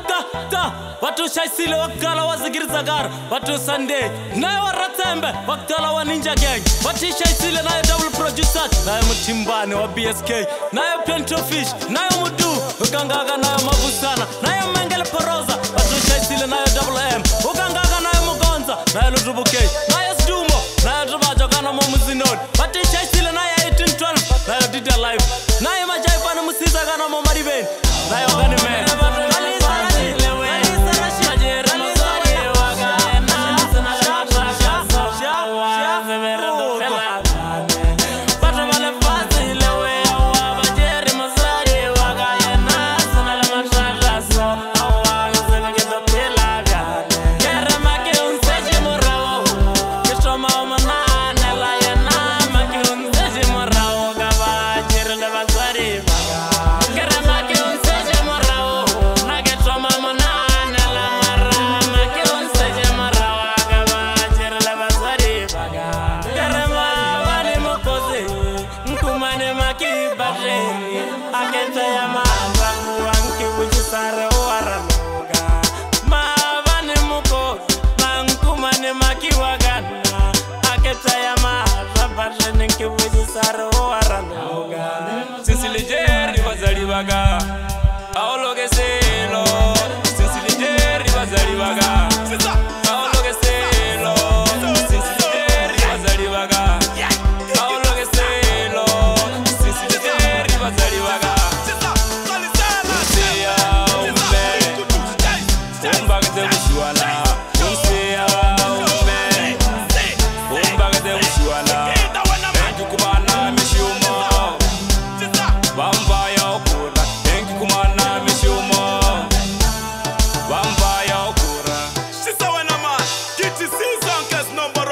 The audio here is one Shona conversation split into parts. kakaka vato xayisile va kala wa zikirizakara vato sandeni na yo ratsembe va kala wa ninja gang va ti xayisile na yo double producers na yo mutimbani wa bsk na yo pentofish na yo mudu vukangaka na yo mavusana na yo mengele po kahle akete ya mandyangu wa nki wuxisari wa ranuka mava ni mukoti va nkuma ni makiwa ka na akete ya mandya bahle ni nki wuxisari wa ranuka sisilijeri vazali vaka a wu lokeselo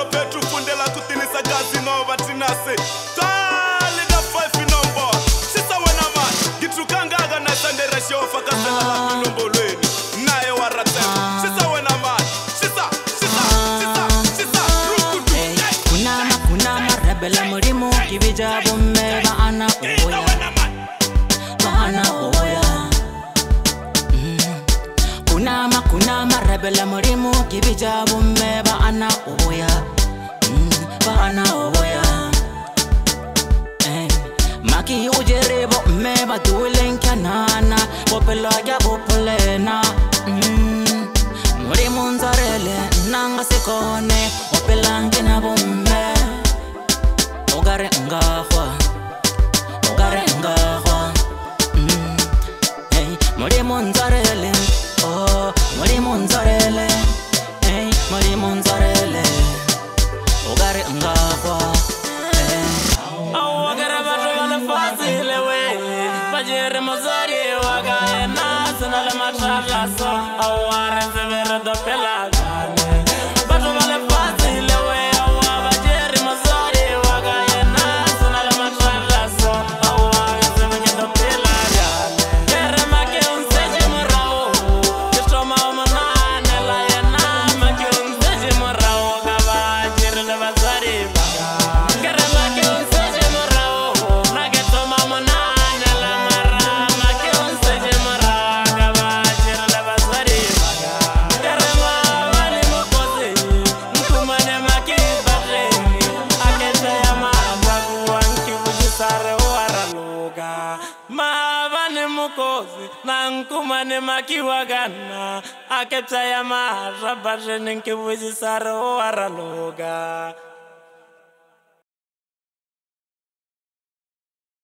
ro petu kundela kutinisa kazi no vatinase talida five nombo sisawena ma ngitukangaka na sande ra xiofa ka sendela kunombo lweni naye wa ratema sisawena ma sisa sisa sisa sisa rukutu kunama kunama rebela murimu kivijabomi kuna marrabe lamarimu kibijabu me baana oboya mm, baana oboya eh. maki ujerebo me batulen kanana popelo ya popolena mm. murimu nzarele nanga sikone ri muzariwa ka yena swi na le matlaklasa a wa ri ndzi viri dopela mukozi vankumane makiwa kana akepsaya mahasvabhazvenenge vuzisaro waraloka